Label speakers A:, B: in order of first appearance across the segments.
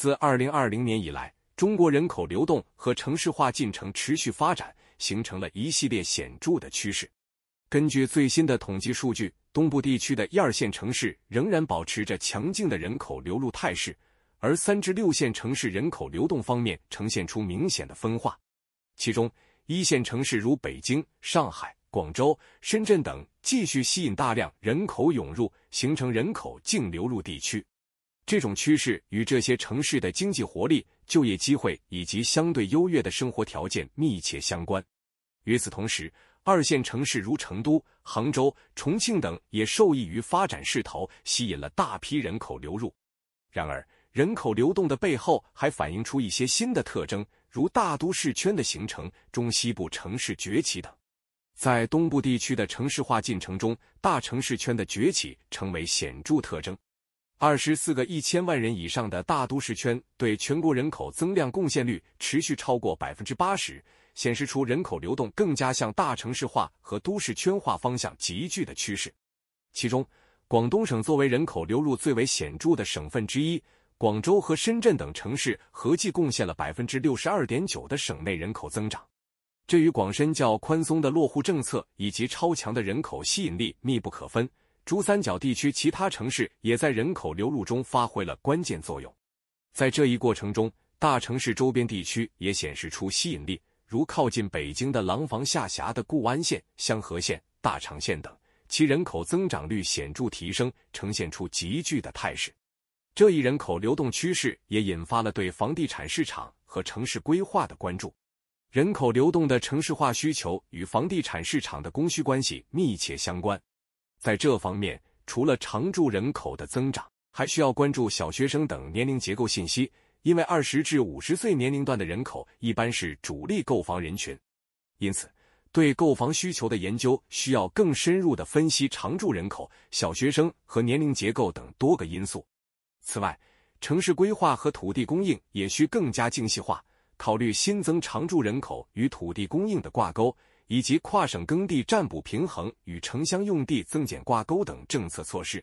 A: 自2020年以来，中国人口流动和城市化进程持续发展，形成了一系列显著的趋势。根据最新的统计数据，东部地区的一二线城市仍然保持着强劲的人口流入态势，而三至六线城市人口流动方面呈现出明显的分化。其中，一线城市如北京、上海、广州、深圳等继续吸引大量人口涌入，形成人口净流入地区。这种趋势与这些城市的经济活力、就业机会以及相对优越的生活条件密切相关。与此同时，二线城市如成都、杭州、重庆等也受益于发展势头，吸引了大批人口流入。然而，人口流动的背后还反映出一些新的特征，如大都市圈的形成、中西部城市崛起等。在东部地区的城市化进程中，大城市圈的崛起成为显著特征。二十四个一千万人以上的大都市圈对全国人口增量贡献率持续超过百分之八十，显示出人口流动更加向大城市化和都市圈化方向急剧的趋势。其中，广东省作为人口流入最为显著的省份之一，广州和深圳等城市合计贡献了百分之六十二点九的省内人口增长。这与广深较宽松的落户政策以及超强的人口吸引力密不可分。珠三角地区其他城市也在人口流入中发挥了关键作用。在这一过程中，大城市周边地区也显示出吸引力，如靠近北京的廊坊下辖的固安县、香河县、大场县等，其人口增长率显著提升，呈现出急剧的态势。这一人口流动趋势也引发了对房地产市场和城市规划的关注。人口流动的城市化需求与房地产市场的供需关系密切相关。在这方面，除了常住人口的增长，还需要关注小学生等年龄结构信息，因为二十至五十岁年龄段的人口一般是主力购房人群，因此，对购房需求的研究需要更深入的分析常住人口、小学生和年龄结构等多个因素。此外，城市规划和土地供应也需更加精细化，考虑新增常住人口与土地供应的挂钩。以及跨省耕地占补平衡与城乡用地增减挂钩等政策措施。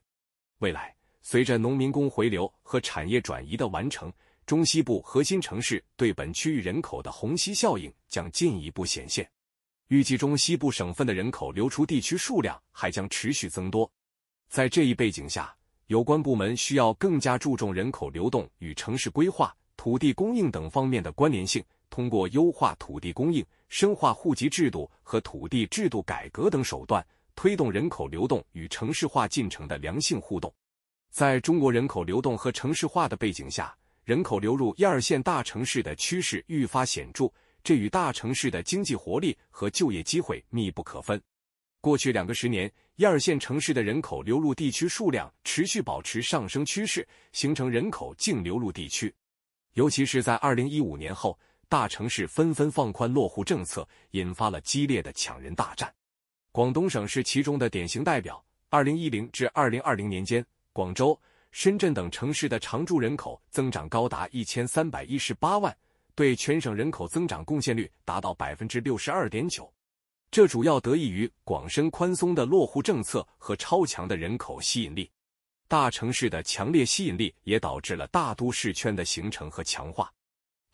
A: 未来，随着农民工回流和产业转移的完成，中西部核心城市对本区域人口的虹吸效应将进一步显现。预计中西部省份的人口流出地区数量还将持续增多。在这一背景下，有关部门需要更加注重人口流动与城市规划、土地供应等方面的关联性。通过优化土地供应、深化户籍制度和土地制度改革等手段，推动人口流动与城市化进程的良性互动。在中国人口流动和城市化的背景下，人口流入一二线大城市的趋势愈发显著，这与大城市的经济活力和就业机会密不可分。过去两个十年，一二线城市的人口流入地区数量持续保持上升趋势，形成人口净流入地区。尤其是在二零一五年后。大城市纷纷放宽落户政策，引发了激烈的抢人大战。广东省是其中的典型代表。二零一零至二零二零年间，广州、深圳等城市的常住人口增长高达一千三百一十八万，对全省人口增长贡献率达到百分之六十二点九。这主要得益于广深宽松的落户政策和超强的人口吸引力。大城市的强烈吸引力也导致了大都市圈的形成和强化。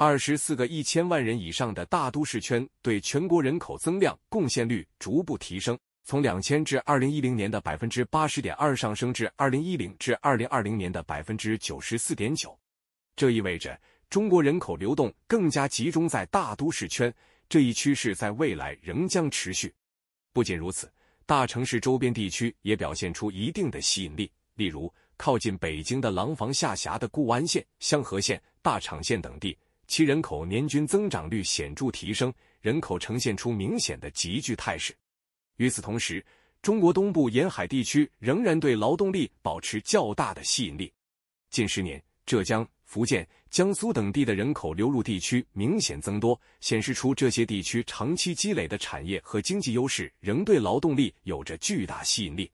A: 二十四个一千万人以上的大都市圈对全国人口增量贡献率逐步提升，从两千至二零一零年的百分之八十点二上升至二零一零至二零二零年的百分之九十四点九。这意味着中国人口流动更加集中在大都市圈，这一趋势在未来仍将持续。不仅如此，大城市周边地区也表现出一定的吸引力，例如靠近北京的廊坊下辖的固安县、香河县、大场县等地。其人口年均增长率显著提升，人口呈现出明显的集聚态势。与此同时，中国东部沿海地区仍然对劳动力保持较大的吸引力。近十年，浙江、福建、江苏等地的人口流入地区明显增多，显示出这些地区长期积累的产业和经济优势仍对劳动力有着巨大吸引力。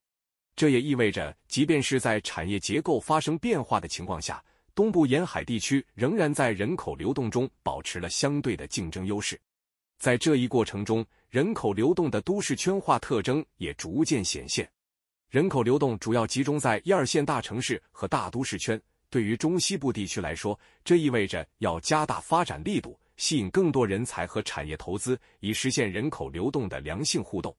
A: 这也意味着，即便是在产业结构发生变化的情况下，东部沿海地区仍然在人口流动中保持了相对的竞争优势，在这一过程中，人口流动的都市圈化特征也逐渐显现。人口流动主要集中在一二线大城市和大都市圈，对于中西部地区来说，这意味着要加大发展力度，吸引更多人才和产业投资，以实现人口流动的良性互动。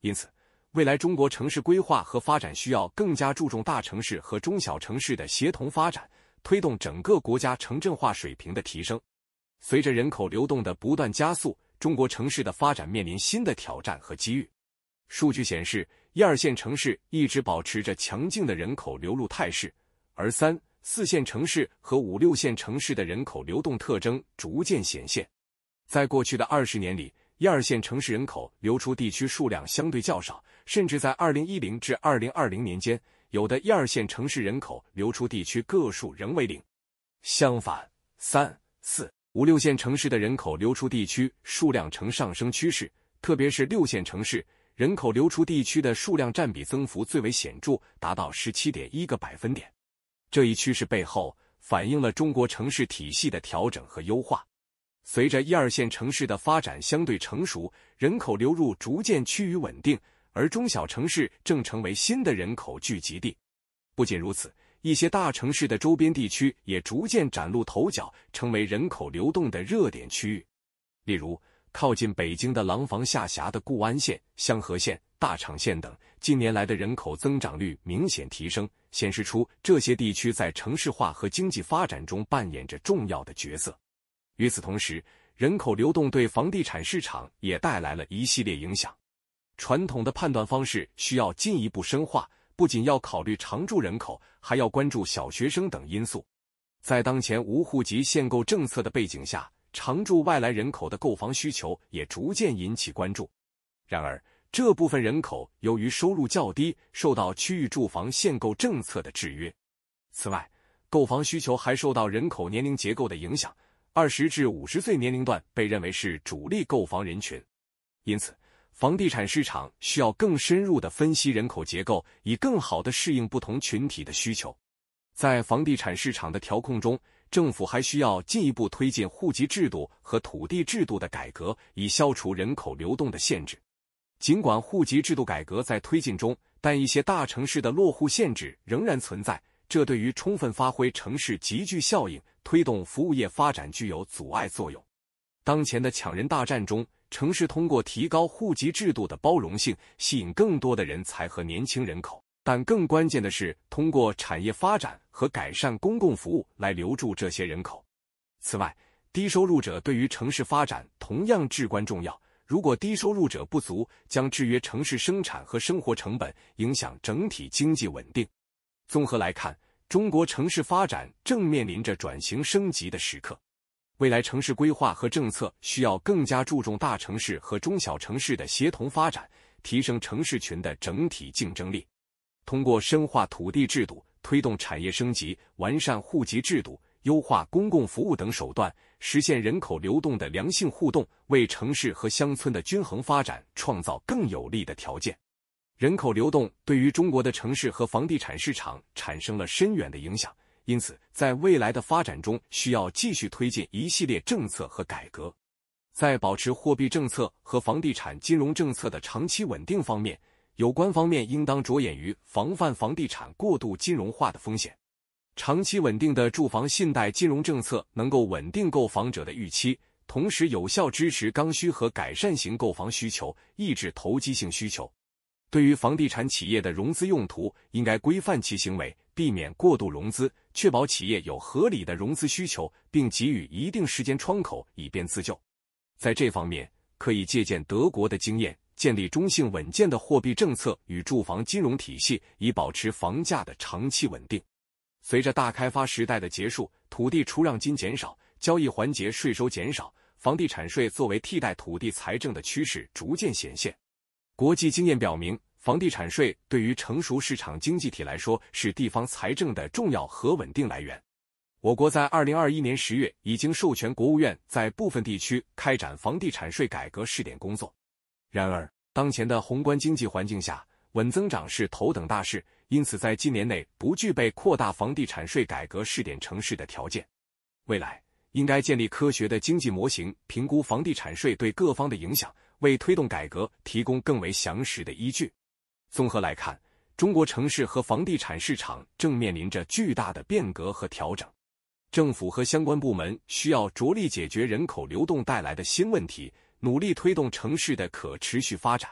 A: 因此，未来中国城市规划和发展需要更加注重大城市和中小城市的协同发展，推动整个国家城镇化水平的提升。随着人口流动的不断加速，中国城市的发展面临新的挑战和机遇。数据显示，一二线城市一直保持着强劲的人口流入态势，而三四线城市和五六线城市的人口流动特征逐渐显现。在过去的二十年里，一二线城市人口流出地区数量相对较少，甚至在二零一零至二零二零年间，有的一二线城市人口流出地区个数仍为零。相反，三四。五六线城市的人口流出地区数量呈上升趋势，特别是六线城市人口流出地区的数量占比增幅最为显著，达到十七点一个百分点。这一趋势背后反映了中国城市体系的调整和优化。随着一二线城市的发展相对成熟，人口流入逐渐趋于稳定，而中小城市正成为新的人口聚集地。不仅如此。一些大城市的周边地区也逐渐崭露头角，成为人口流动的热点区域。例如，靠近北京的廊坊下辖的固安县、香河县、大场县等，近年来的人口增长率明显提升，显示出这些地区在城市化和经济发展中扮演着重要的角色。与此同时，人口流动对房地产市场也带来了一系列影响。传统的判断方式需要进一步深化。不仅要考虑常住人口，还要关注小学生等因素。在当前无户籍限购政策的背景下，常住外来人口的购房需求也逐渐引起关注。然而，这部分人口由于收入较低，受到区域住房限购政策的制约。此外，购房需求还受到人口年龄结构的影响，二十至五十岁年龄段被认为是主力购房人群，因此。房地产市场需要更深入的分析人口结构，以更好的适应不同群体的需求。在房地产市场的调控中，政府还需要进一步推进户籍制度和土地制度的改革，以消除人口流动的限制。尽管户籍制度改革在推进中，但一些大城市的落户限制仍然存在，这对于充分发挥城市集聚效应、推动服务业发展具有阻碍作用。当前的抢人大战中，城市通过提高户籍制度的包容性，吸引更多的人才和年轻人口；但更关键的是，通过产业发展和改善公共服务来留住这些人口。此外，低收入者对于城市发展同样至关重要。如果低收入者不足，将制约城市生产和生活成本，影响整体经济稳定。综合来看，中国城市发展正面临着转型升级的时刻。未来城市规划和政策需要更加注重大城市和中小城市的协同发展，提升城市群的整体竞争力。通过深化土地制度、推动产业升级、完善户籍制度、优化公共服务等手段，实现人口流动的良性互动，为城市和乡村的均衡发展创造更有利的条件。人口流动对于中国的城市和房地产市场产生了深远的影响。因此，在未来的发展中，需要继续推进一系列政策和改革。在保持货币政策和房地产金融政策的长期稳定方面，有关方面应当着眼于防范房地产过度金融化的风险。长期稳定的住房信贷金融政策能够稳定购房者的预期，同时有效支持刚需和改善型购房需求，抑制投机性需求。对于房地产企业的融资用途，应该规范其行为。避免过度融资，确保企业有合理的融资需求，并给予一定时间窗口以便自救。在这方面，可以借鉴德国的经验，建立中性稳健的货币政策与住房金融体系，以保持房价的长期稳定。随着大开发时代的结束，土地出让金减少，交易环节税收减少，房地产税作为替代土地财政的趋势逐渐显现。国际经验表明。房地产税对于成熟市场经济体来说是地方财政的重要和稳定来源。我国在二零二一年十月已经授权国务院在部分地区开展房地产税改革试点工作。然而，当前的宏观经济环境下，稳增长是头等大事，因此在今年内不具备扩大房地产税改革试点城市的条件。未来应该建立科学的经济模型，评估房地产税对各方的影响，为推动改革提供更为详实的依据。综合来看，中国城市和房地产市场正面临着巨大的变革和调整，政府和相关部门需要着力解决人口流动带来的新问题，努力推动城市的可持续发展。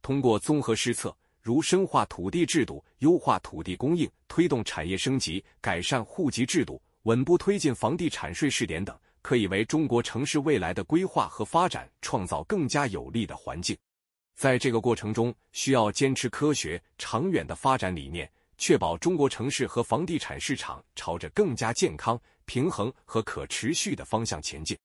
A: 通过综合施策，如深化土地制度、优化土地供应、推动产业升级、改善户籍制度、稳步推进房地产税试点等，可以为中国城市未来的规划和发展创造更加有利的环境。在这个过程中，需要坚持科学、长远的发展理念，确保中国城市和房地产市场朝着更加健康、平衡和可持续的方向前进。